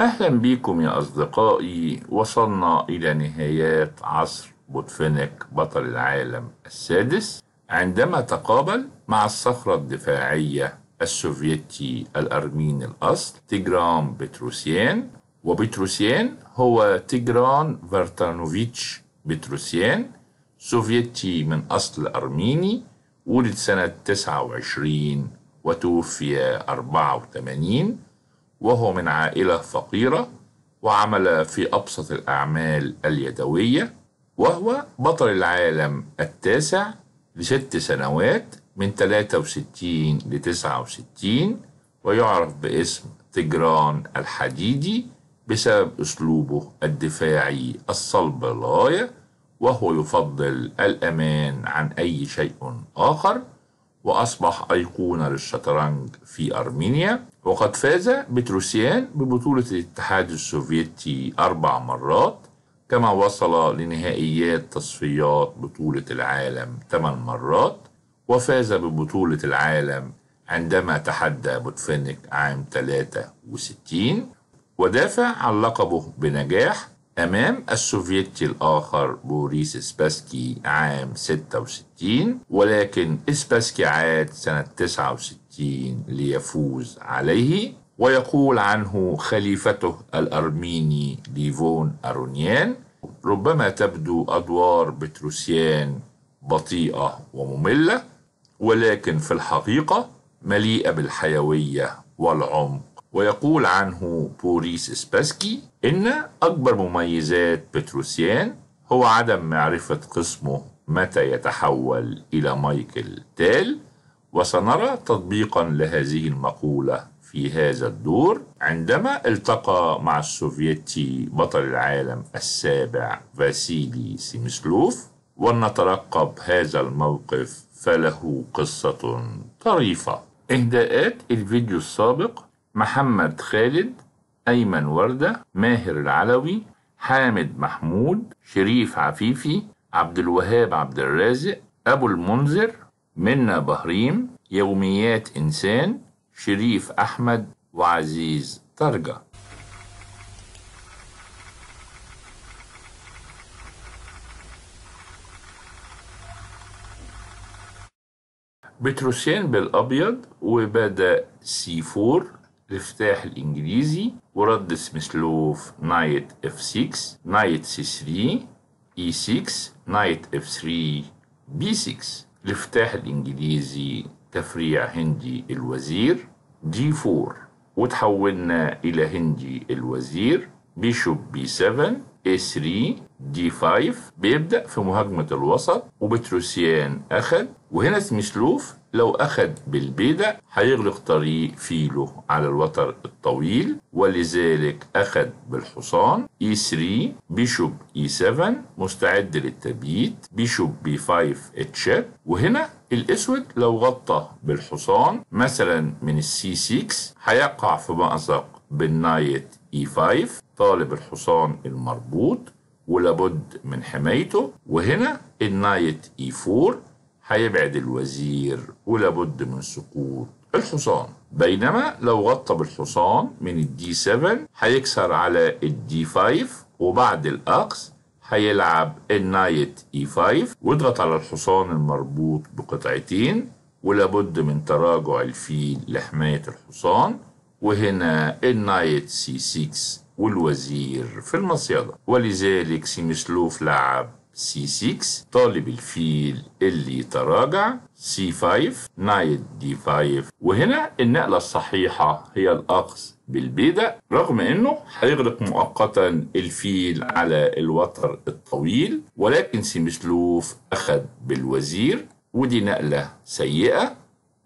أهلا بكم يا أصدقائي وصلنا إلى نهايات عصر بوتفينيك بطل العالم السادس. عندما تقابل مع الصخرة الدفاعية السوفيتي الأرميني الأصل تيجران بتروسيان وبتروسيان هو تيجران فارتانوفيتش بتروسيان سوفيتي من أصل أرميني ولد سنة 29 وتوفي 84 وهو من عائلة فقيرة وعمل في أبسط الأعمال اليدوية وهو بطل العالم التاسع لست سنوات من 63 ل 69 ويعرف باسم تجران الحديدي بسبب أسلوبه الدفاعي الصلب للغاية وهو يفضل الأمان عن أي شيء آخر. وأصبح أيقونة للشطرنج في أرمينيا وقد فاز بتروسيان ببطولة الاتحاد السوفيتي أربع مرات كما وصل لنهائيات تصفيات بطولة العالم ثمان مرات وفاز ببطولة العالم عندما تحدى بوتفينيك عام 63 ودافع عن لقبه بنجاح أمام السوفيتي الآخر بوريس سباسكي عام 66 ولكن سباسكي عاد سنة 69 ليفوز عليه ويقول عنه خليفته الأرميني ليفون أرونيان ربما تبدو أدوار بتروسيان بطيئة ومملة ولكن في الحقيقة مليئة بالحيوية والعمق ويقول عنه بوريس سباسكي إن أكبر مميزات بتروسيان هو عدم معرفة قسمه متى يتحول إلى مايكل تال وسنرى تطبيقا لهذه المقولة في هذا الدور عندما التقى مع السوفيتي بطل العالم السابع فاسيلي سيمسلوف ولنترقب هذا الموقف فله قصة طريفة. إهداءات الفيديو السابق محمد خالد أيمن وردة ماهر العلوي حامد محمود شريف عفيفي عبد الوهاب عبد الرازق أبو المنذر منا بهريم يوميات إنسان شريف أحمد وعزيز ترجة بتروسيان بالأبيض وبدأ C four الافتتاح الإنجليزي ورد سمسلوف Knight F 6 Knight C 3 E 6 Knight F 3 B 6 الافتتاح الإنجليزي تفريع هندي الوزير D 4 وتحولنا إلى هندي الوزير Bishop B 7 A3 D5 بيبدأ في مهاجمة الوسط وبتروسيان أخد وهنا سميسلوف لو أخد بالبيدق هيغلق طريق فيله على الوتر الطويل ولذلك أخد بالحصان. E3 Bishop E7 مستعد للتبييت. Bishop B5 check وهنا الأسود لو غطى بالحصان مثلا من ال C 6 هيقع في مأزق بال Knight E5 طالب الحصان المربوط ولابد من حمايته. وهنا ال Knight E4 هيبعد الوزير ولابد من سقوط الحصان. بينما لو غطى بالحصان من ال D 7 هيكسر على ال D 5 وبعد الأخذ هيلعب ال Knight E 5 ويضغط على الحصان المربوط بقطعتين ولابد من تراجع الفيل لحماية الحصان. وهنا ال Knight C 6 والوزير في المصيدة. ولذلك سيمسلوف لعب C 6 طالب الفيل اللي تراجع C 5 Knight D 5 وهنا النقلة الصحيحة هي الأخذ بالبيدق رغم إنه هيغلق مؤقتا الفيل على الوتر الطويل ولكن سيمسلوف أخذ بالوزير ودي نقلة سيئة.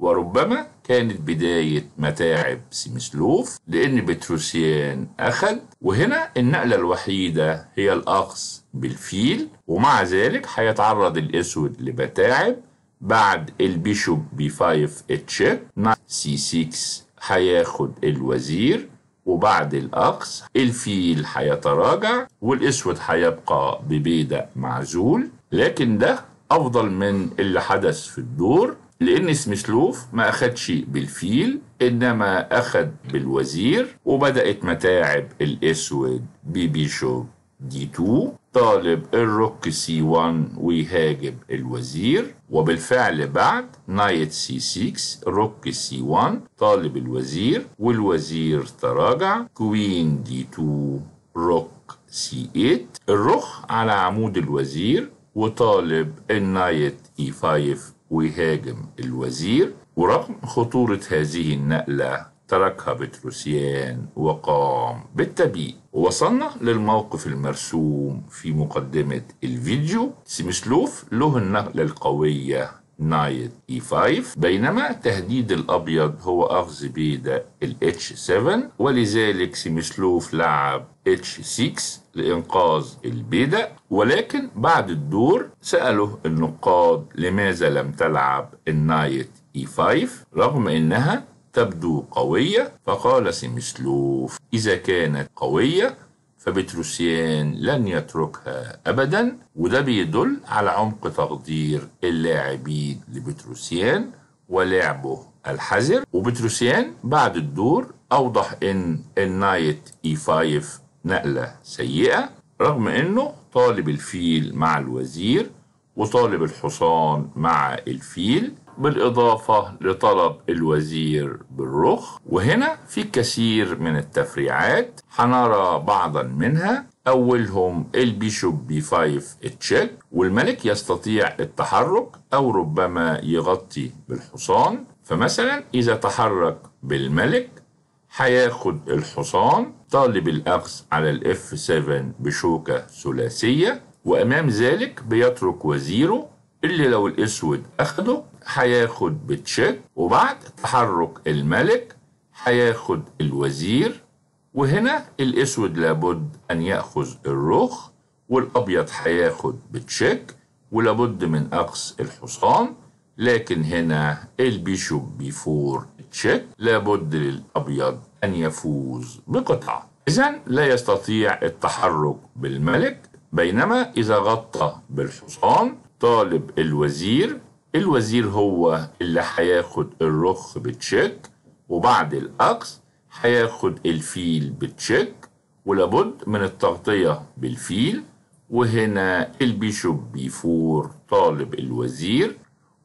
وربما كانت بداية متاعب سيمسلوف لأن بتروسيان أخذ وهنا النقلة الوحيدة هي الأخذ بالفيل ومع ذلك هيتعرض الأسود لمتاعب بعد ال Bishop B 5 check C 6 هياخد الوزير وبعد الأخذ الفيل هيتراجع والأسود هيبقى ببيدق معزول لكن ده أفضل من اللي حدث في الدور. لأن سميسلوف ما اخدش بالفيل إنما اخد بالوزير وبدأت متاعب الأسود ب Bishop D 2 طالب ال Rook C 1 ويهاجم الوزير وبالفعل بعد Knight C 6 Rook C 1 طالب الوزير والوزير تراجع Queen D 2 Rook C 8 الرخ على عمود الوزير وطالب ال Knight E 5 ويهاجم الوزير ورغم خطورة هذه النقلة تركها بتروسيان وقام بالتبييت وصلنا للموقف المرسوم في مقدمة الفيديو. سيمسلوف له النقلة القوية Knight E 5 بينما تهديد الأبيض هو أخذ بيدق ال H 7 ولذلك سيمسلوف لعب H 6 لإنقاذ البيدق ولكن بعد الدور سأله النقاد لماذا لم تلعب ال Knight E 5 رغم إنها تبدو قوية فقال سيمسلوف إذا كانت قوية فبتروسيان لن يتركها أبدا وده بيدل على عمق تقدير اللاعبين لبتروسيان ولعبه الحذر. وبتروسيان بعد الدور أوضح إن ال Knight E 5 نقلة سيئة رغم إنه طالب الفيل مع الوزير وطالب الحصان مع الفيل بالإضافة لطلب الوزير بالرخ. وهنا في كثير من التفريعات هنرى بعضا منها. أولهم ال Bishop B 5 check والملك يستطيع التحرك أو ربما يغطي بالحصان. فمثلا إذا تحرك بالملك هياخد الحصان طالب الأخذ على ال F 7 بشوكة ثلاثية وأمام ذلك بيترك وزيره اللي لو الأسود أخده هياخد ب check وبعد تحرك الملك هياخد الوزير وهنا الأسود لابد أن يأخذ الرخ والأبيض هياخد ب check ولابد من أخذ الحصان لكن هنا ال Bishop B 4 check لابد للأبيض أن يفوز بقطعه اذا لا يستطيع التحرك بالملك بينما إذا غطى بالحصان طالب الوزير الوزير هو اللي هياخد الرخ ب check وبعد الأخذ هياخد الفيل ب check ولابد من التغطية بالفيل وهنا ال bishop B 4 طالب الوزير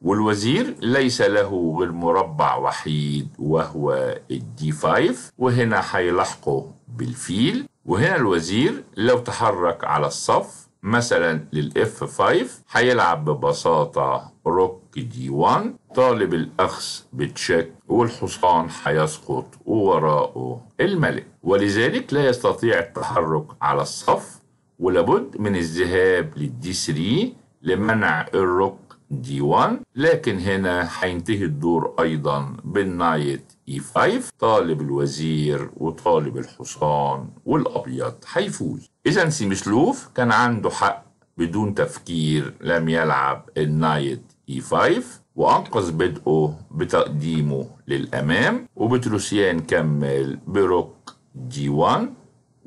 والوزير ليس له غير مربع وحيد وهو ال D 5 وهنا هيلاحقه بالفيل. وهنا الوزير لو تحرك على الصف مثلا لل F 5 هيلعب ببساطة rook D 1 طالب الأخذ ب check والحصان هيسقط ووراءه الملك. ولذلك لا يستطيع التحرك على الصف ولابد من الذهاب لل D 3 لمنع ال rook D 1 لكن هنا هينتهي الدور أيضا بال knight E 5 طالب الوزير وطالب الحصان والأبيض هيفوز إذا سميسلوف كان عنده حق بدون تفكير لم يلعب ال knight E 5 وأنقذ بيدقه بتقديمه للأمام وبتروسيان كمل ب rook D 1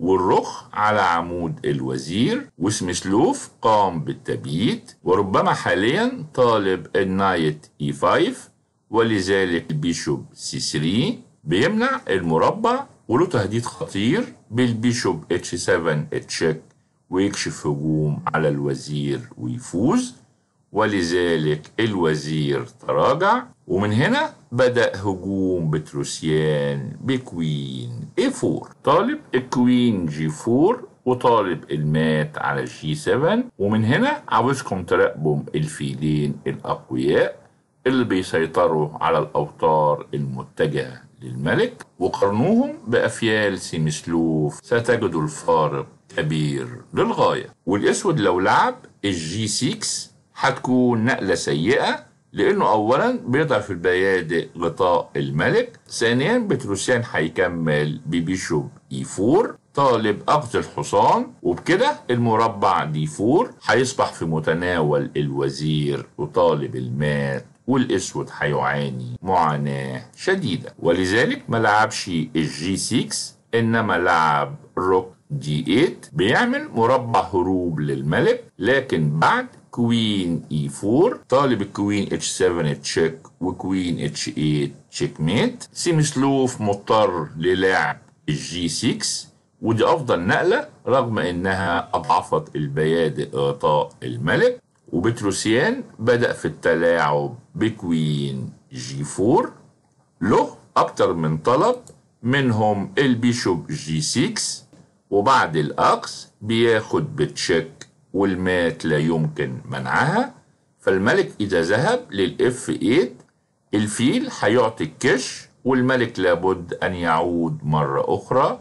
والرخ على عمود الوزير وسميسلوف قام بالتبييت وربما حاليا طالب ال knight E 5 ولذلك ال bishop C 3 بيمنع المربع وله تهديد خطير بال bishop H 7 check ويكشف هجوم على الوزير ويفوز ولذلك الوزير تراجع ومن هنا بدأ هجوم بتروسيان ب queen E 4 طالب ال queen G 4 وطالب المات على G 7 ومن هنا عاوزكم تراقبوا الفيلين الأقوياء اللي بيسيطروا على الأوتار المتجهة للملك وقارنوهم بأفيال سميسلوف ستجدوا الفارق كبير للغاية. والأسود لو لعب الجي 6 هتكون نقلة سيئة لأنه أولا بيضعف البيادق غطاء الملك ثانيا بتروسيان هيكمل ببيشوب اي 4 طالب أخذ الحصان وبكده المربع دي 4 هيصبح في متناول الوزير وطالب المات والأسود هيعاني معاناة شديدة. ولذلك ما لعبش ال G 6 إنما لعب rook G 8 بيعمل مربع هروب للملك لكن بعد queen E 4 طالب ال queen H 7 check و queen H 8 check mate سميسلوف مضطر للعب ال G 6 ودي أفضل نقلة رغم إنها أضعفت البيادق غطاء الملك. وبتروسيان بدأ في التلاعب ب queen G 4 له أكتر من طلب منهم ال bishop G 6 وبعد الأخذ بياخد ب check والمات لا يمكن منعها فالملك إذا ذهب لل F 8 الفيل هيعطي الكش والملك لابد أن يعود مرة أخرى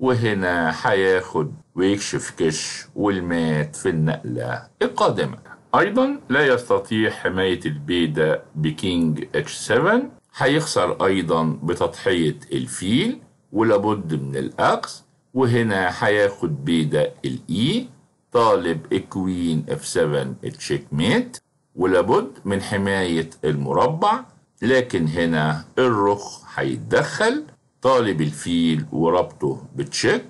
وهنا هياخد ويكشف كش والمات في النقلة القادمة. أيضا لا يستطيع حماية البيدق ب king H 7 هيخسر أيضا بتضحية الفيل ولابد من الاخذ وهنا هياخد بيدق ال E طالب ال queen F 7 check mate ولابد من حماية المربع لكن هنا الرخ هيتدخل. طالب الفيل وربطه ب check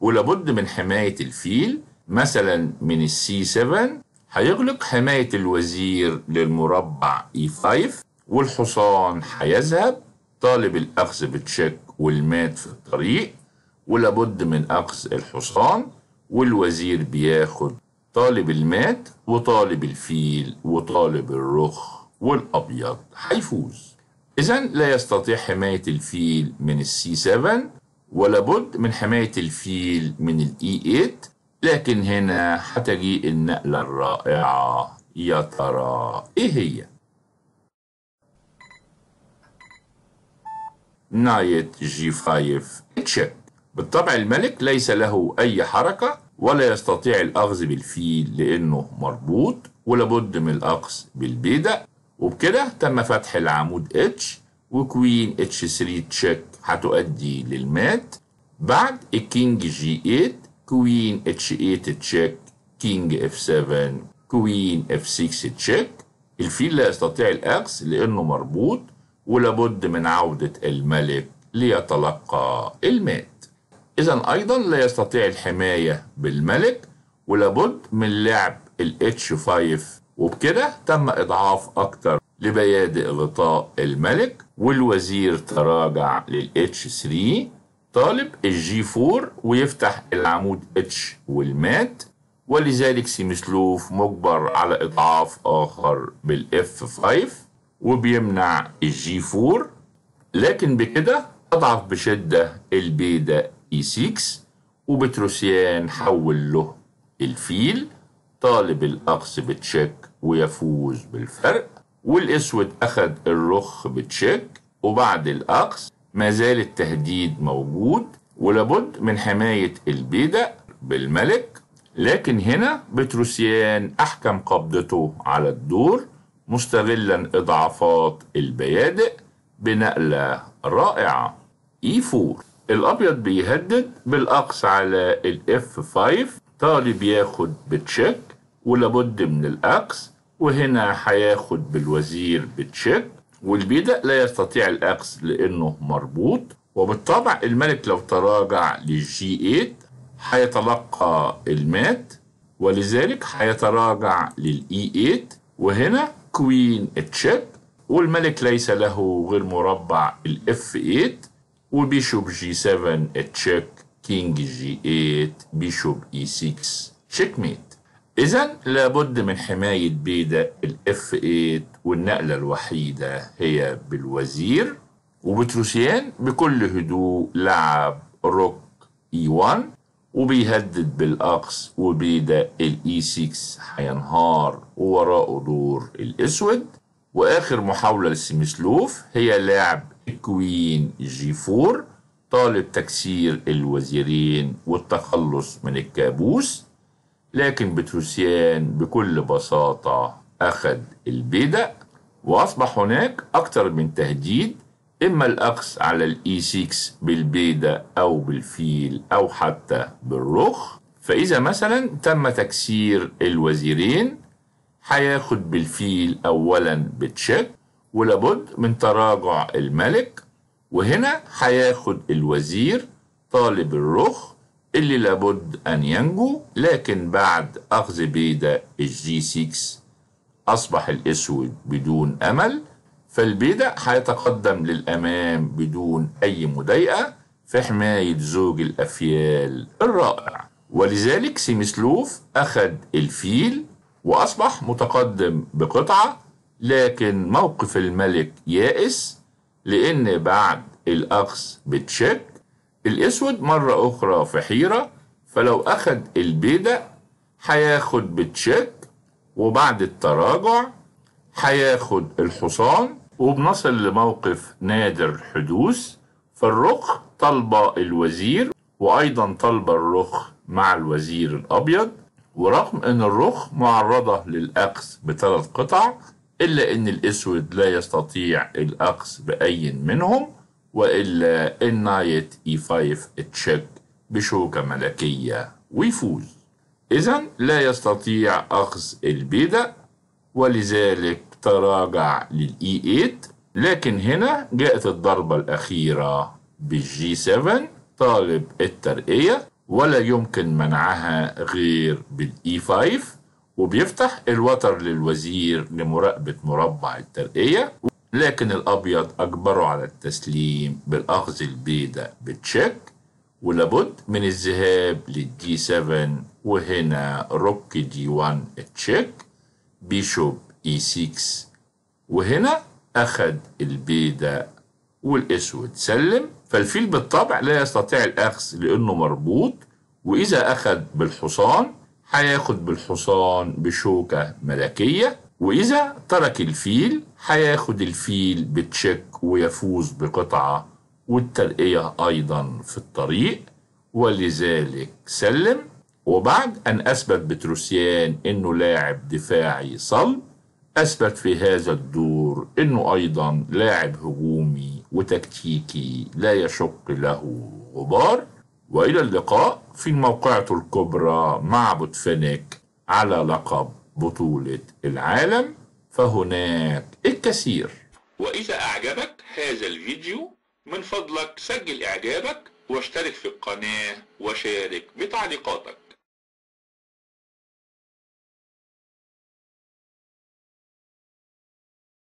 ولابد من حماية الفيل. مثلا من ال C 7 هيغلق حماية الوزير للمربع E 5 والحصان هيذهب. طالب الأخذ ب check والمات في الطريق ولابد من أخذ الحصان. والوزير بياخد طالب المات وطالب الفيل وطالب الرخ والأبيض هيفوز. إذا لا يستطيع حماية الفيل من ال C 7 ولابد من حماية الفيل من ال E 8 لكن هنا هتجي النقلة الرائعة. يا ترى إيه هي؟ knight G 5 check. بالطبع الملك ليس له أي حركة ولا يستطيع الأخذ بالفيل لأنه مربوط ولابد من الأخذ بالبيدق وبكده تم فتح العمود H و queen H 3 check هتؤدي للمات. بعد ال king G 8 queen H 8 check king F 7 queen F 6 check. الفيل لا يستطيع الأخذ لأنه مربوط ولابد من عودة الملك ليتلقى المات. إذا أيضا لا يستطيع الحماية بالملك ولابد من لعب ال H5 وبكده تم إضعاف أكتر لبيادق غطاء الملك والوزير تراجع لل H3 طالب الجي 4 ويفتح العمود H والمات. ولذلك سميسلوف مجبر على إضعاف آخر بال F 5 وبيمنع ال G 4 لكن بكده أضعف بشدة البيدق E 6 وبتروسيان حول له الفيل طالب الأخذ ب check ويفوز بالفرق والأسود أخد الرخ ب check وبعد الأخذ ما زال التهديد موجود ولابد من حماية البيدق بالملك. لكن هنا بتروسيان أحكم قبضته على الدور مستغلا إضعافات البيادق بنقلة رائعة. E4 الأبيض بيهدد بالأقصى على الاف 5 طالب ياخد بتشيك ولابد من الأقص وهنا هياخد بالوزير بتشيك والبيدق لا يستطيع الأخذ لأنه مربوط. وبالطبع الملك لو تراجع لل G 8 هيتلقى المات ولذلك هيتراجع لل E 8 وهنا queen check والملك ليس له غير مربع ال F 8 و bishop G 7 check king G 8 bishop E 6 check mate اذا لابد من حماية بيدق ال F 8 والنقلة الوحيدة هي بالوزير. وبتروسيان بكل هدوء لعب rook e 1 وبيهدد بالأخذ وبيدق ال e 6 هينهار ووراءه دور الاسود وآخر محاولة لسميسلوف هي لعب ال queen g 4 طالب تكسير الوزيرين والتخلص من الكابوس. لكن بتروسيان بكل بساطة أخذ البيدق وأصبح هناك أكثر من تهديد إما الأخذ على ال e 6 بالبيدق أو بالفيل أو حتى بالرخ. فإذا مثلا تم تكسير الوزيرين هياخد بالفيل أولا ب check. ولابد من تراجع الملك وهنا هياخد الوزير طالب الرخ اللي لابد أن ينجو لكن بعد أخذ بيدق ال g 6 أصبح الأسود بدون أمل فالبيدا هيتقدم للأمام بدون أي مضايقة في حماية زوج الأفيال الرائع. ولذلك سيمسلوف أخذ الفيل وأصبح متقدم بقطعة لكن موقف الملك يائس لأن بعد الأخذ بتشيك الأسود مرة أخرى في حيرة فلو أخذ البيدة هياخد ب check وبعد التراجع هياخد الحصان. وبنصل لموقف نادر الحدوث فالرخ طالبة الوزير وأيضا طالبة الرخ مع الوزير الأبيض ورغم أن الرخ معرضة للأخذ بثلاث قطع إلا أن الأسود لا يستطيع الأخذ بأي منهم وإلا ال knight e 5 check بشوكة ملكية ويفوز. إذا لا يستطيع أخذ البيدق ولذلك تراجع لل e 8 لكن هنا جاءت الضربة الأخيرة بالجي 7 طالب الترقية ولا يمكن منعها غير بال e 5 وبيفتح الوتر للوزير لمراقبة مربع الترقية لكن الأبيض أجبره على التسليم بالأخذ البيدق ب check ولابد من الذهاب لل d 7 وهنا rook d 1 check bishop e 6 وهنا أخذ البيدق والأسود سلم. فالفيل بالطبع لا يستطيع الأخذ لأنه مربوط وإذا أخذ بالحصان هياخد بالحصان بشوكة ملكية وإذا ترك الفيل هياخد الفيل ب check ويفوز بقطعة والترقية أيضا في الطريق ولذلك سلم. وبعد أن أثبت بتروسيان أنه لاعب دفاعي صلب أثبت في هذا الدور أنه أيضا لاعب هجومي وتكتيكي لا يشق له غبار. وإلى اللقاء في موقعته الكبرى مع بوتفينيك على لقب بطولة العالم فهناك الكثير. وإذا أعجبك هذا الفيديو من فضلك سجل إعجابك واشترك في القناة وشارك بتعليقاتك.